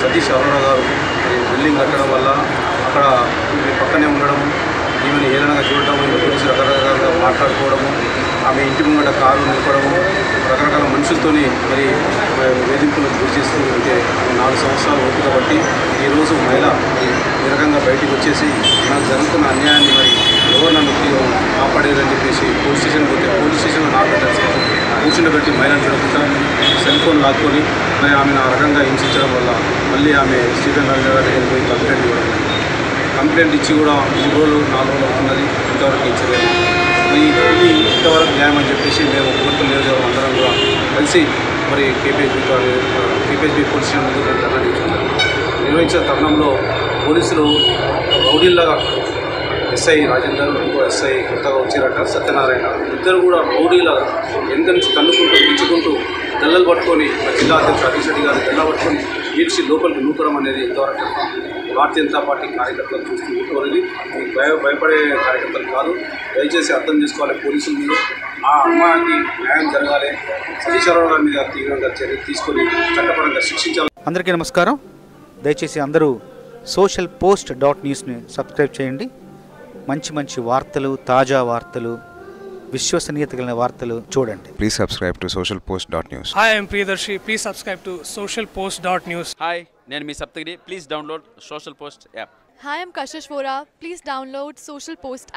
సతీష్ అరోరా గారు మరి బిల్డింగ్ కట్టడం వల్ల అక్కడ పక్కనే ఉండడం ఈమెను ఏదైనా చూడటం ఈమె గురించి రకరకాలుగా మాట్లాడుకోవడము ఆమె ఇంటి ముంగట కారు నిలపడము రకరకాల మనుషులతోని మరి వేధింపులకు గురి చేస్తూ ఉంటే నాలుగు సంవత్సరాలు అవుతుంది కాబట్టి ఈరోజు మహిళ ఈ రకంగా బయటికి వచ్చేసి నాకు జరుగుతున్న అన్యాయాన్ని మరి ఎవరు నన్ను కాపాడేదని చెప్పేసి పోలీస్ స్టేషన్ పోతే పోలీస్ స్టేషన్లో నాకు కూర్చుండబెట్టి మహిళను చూడకుండా సెల్ ఫోన్ లాక్కొని మరి ఆమెను ఆ రకంగా హింసించడం వల్ల మళ్ళీ ఆమె స్టీఫెన్ రాజు గారి దగ్గరికి పోయి కంప్లైంట్ ఇవ్వడం. కంప్లైంట్ ఇచ్చి కూడా మూడు రోజులు నాలుగు రోజులు అవుతున్నది ఇంతవరకు ఇచ్చలేదు మరి ఇది ఇంతవరకు న్యాయం అని చెప్పేసి మేము కోర్టు నియోజకవర్గం అందరం కూడా కలిసి మరి కేపీఎస్బీ కేపీఎస్బీ పోలీస్ స్టేషన్ ముందు నిర్వహించాం నిర్వహించిన తరుణంలో పోలీసులు రౌడీల్లాగా ఎస్ఐ రాజేందర్ ఇంకో ఎస్ఐ కొత్తగా వచ్చారట సత్యనారాయణ ఇద్దరు కూడా రౌడీలాగా వెనక నుంచి తన్నుకుంటూ పిచ్చుకుంటూ తెల్లలు పట్టుకొని మా జిల్లా అధ్యక్షుడు అతీష్ రెడ్డి గారు దళ్ళ పట్టుకొని ఈడ్చి లోపలికి నూకడం అనేది ఎంతవరకు భారతీయ జనతా పార్టీ కార్యకర్తలు చూస్తూ ఊరుకోలేదు మీకు భయ భయపడే కార్యకర్తలు కాదు దయచేసి అర్థం చేసుకోవాలి పోలీసుల మీద. ఆ అమ్మాయికి న్యాయం జరగాలి. సతీశ్వరరావు గారి మీద తీవ్రంగా చర్య తీసుకొని చట్టపరంగా శిక్షించాలి. అందరికీ నమస్కారం. దయచేసి అందరూ సోషల్ పోస్ట్ డాట్ న్యూస్ని సబ్స్క్రైబ్ చేయండి. మంచి మంచి వార్తలు తాజా వార్తలు విశ్వసనీయత కలిగిన వార్తలు చూడండి. Please subscribe to social post dot news hi I'm Priyadarshi please subscribe to social post dot news hi నేను మీ Saptagiri. Please download social post app hi I'm Kashish Vora please download social post app